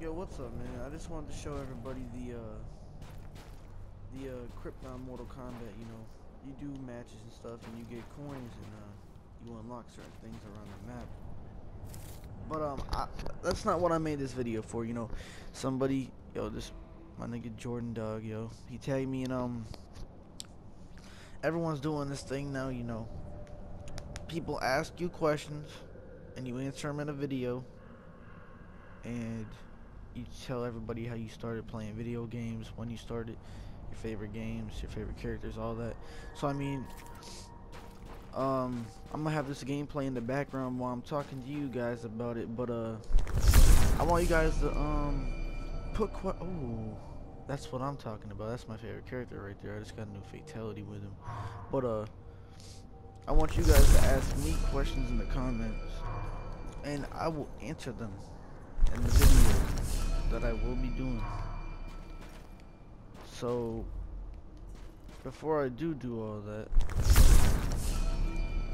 Yo, what's up, man? I just wanted to show everybody the uh, the uh, Krypton Mortal Kombat. You know, you do matches and stuff, and you get coins, and uh, you unlock certain things around the map. But um, I, that's not what I made this video for. You know, somebody, yo, this my nigga Jordan Dog, yo, he tagged me, and um, everyone's doing this thing now. You know, people ask you questions, and you answer them in a video, and you tell everybody how you started playing video games, when you started, your favorite games, your favorite characters, all that. So I mean, um, I'm gonna have this gameplay in the background while I'm talking to you guys about it. But uh, I want you guys to um put que- oh, that's what I'm talking about. That's my favorite character right there. I just got a new fatality with him. But uh, I want you guys to ask me questions in the comments, and I will answer them in the video that I will be doing. So, before I do do all that,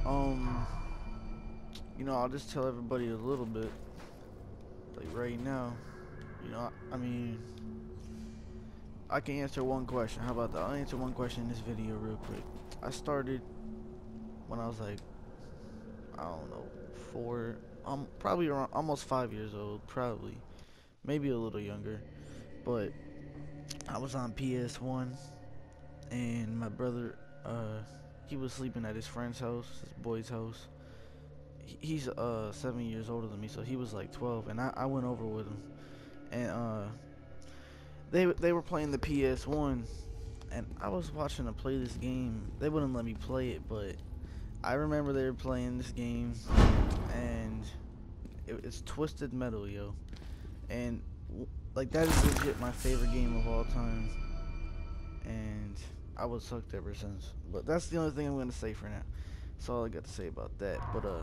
um, you know, I'll just tell everybody a little bit, like right now, you know, I, I mean, I can answer one question. How about that? I'll answer one question in this video real quick. I started when I was like, I don't know, four, um, probably around almost five years old, probably maybe a little younger, but I was on PS1 and my brother, uh, he was sleeping at his friend's house, his boy's house. He's uh seven years older than me, so he was like 12, and I, I went over with him, and uh, they they were playing the PS1, and I was watching them play this game. They wouldn't let me play it, but I remember they were playing this game, and it, it's Twisted Metal, yo and like that is legit my favorite game of all time. And i was hooked ever since. But that's the only thing i'm gonna say for now. That's all i got to say about that. But uh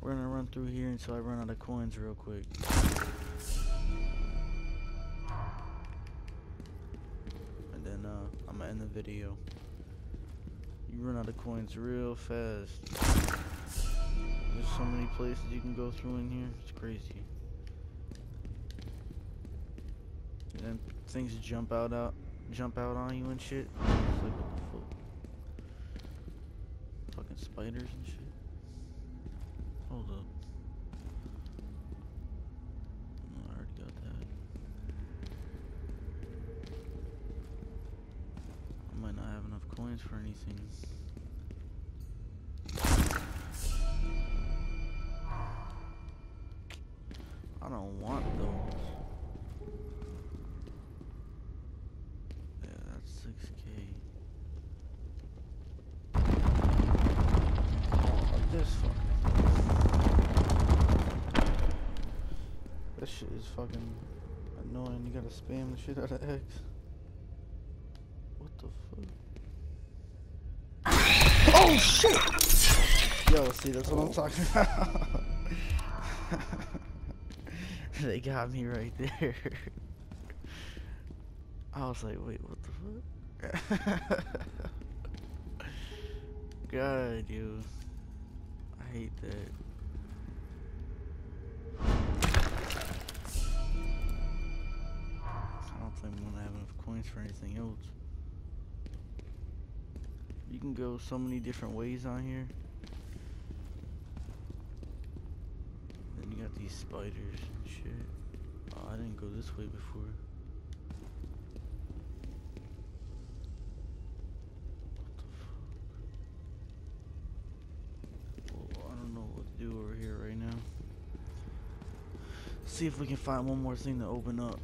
we're gonna run through here until i run out of coins real quick. And then uh i'm gonna end the video. You run out of coins real fast. There's so many places you can go through in here. It's crazy Things jump out out jump out on you and shit. Like? Fucking spiders and shit. Hold up. Oh, I already got that. I might not have enough coins for anything. 6k. Like this fucking. That shit is fucking annoying. You gotta spam the shit out of X. What the fuck? Oh shit! Yo, see, that's what I'm talking about. they got me right there. I was like, wait, what the fuck? God, dude. I hate that. I don't think I'm gonna have enough coins for anything else. You can go so many different ways on here. Then you got these spiders and shit. Oh, I didn't go this way before. Well, I don't know what to do over here right now. See if we can find one more thing to open up.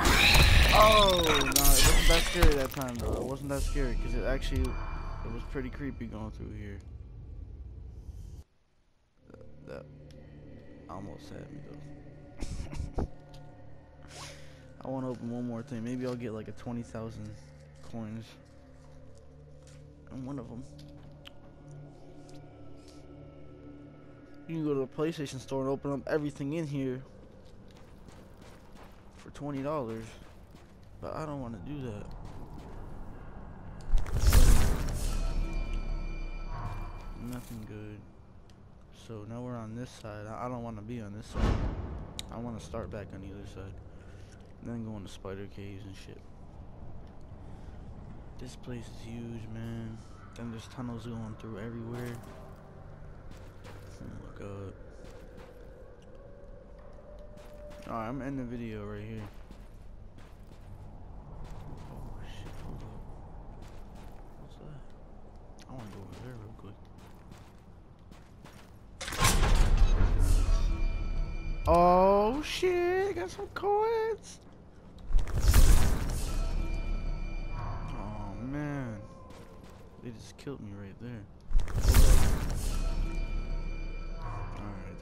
Oh, no, it wasn't that scary that time though. It wasn't that scary because it actually, it was pretty creepy going through here. That, that almost had me though. I want to open one more thing. Maybe I'll get like a 20,000 coins. And one of them. You can go to the PlayStation store and open up everything in here for twenty dollars, but I don't want to do that. Nothing good. So now we're on this side. I I don't want to be on this side. I want to start back on the other side. And then go into spider caves and shit. This place is huge, man. Then there's tunnels going through everywhere. Alright, I'm ending the video right here. Oh shit, hold up. What's that? I wanna go over there real quick. Oh shit, got some coins. Oh man. They just killed me right there.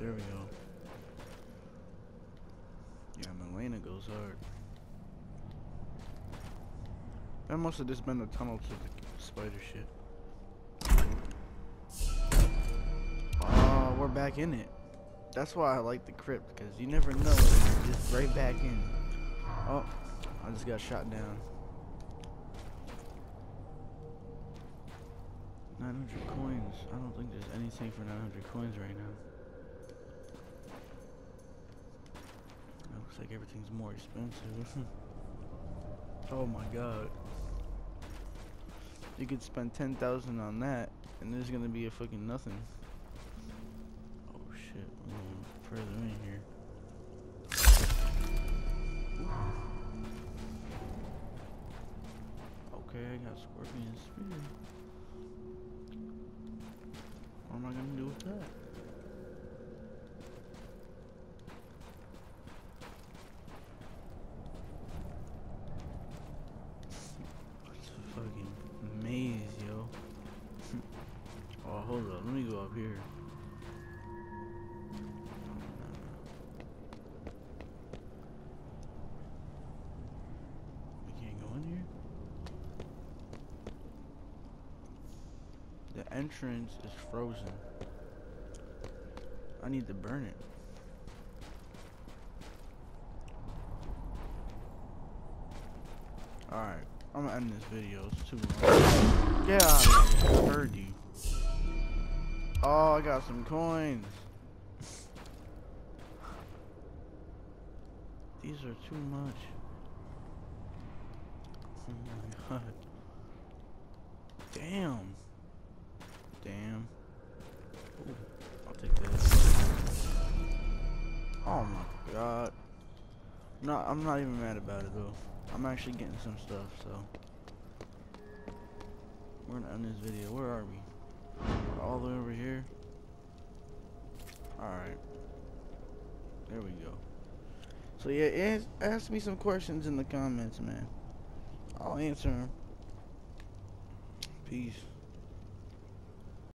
There we go. Yeah, Mileena goes hard. That must have just been the tunnel to the spider shit. Oh, we're back in it. That's why I like the Krypt, because you never know. You're just right back in. Oh, I just got shot down. 900 coins. I don't think there's anything for 900 coins right now. Looks like everything's more expensive. oh my god. You could spend 10,000 on that, and there's gonna be a fucking nothing. Oh shit, going further in here. Okay, I got scorpion spear. What am I gonna do with that? It's a fucking maze, yo. Oh, hold up. Let me go up here. We can't go in here? The entrance is frozen. I need to burn it. Alright, I'm gonna end this video. It's too long. Of. I heard you. Oh, I got some coins. These are too much. Oh my god. Damn. Damn. Ooh, I'll take that. Oh my god. No, I'm not even mad about it though. I'm actually getting some stuff, so. We're gonna end this video. Where are we? We're all the way over here. Alright. There we go. So yeah, ask, ask me some questions in the comments, man. I'll answer them. Peace.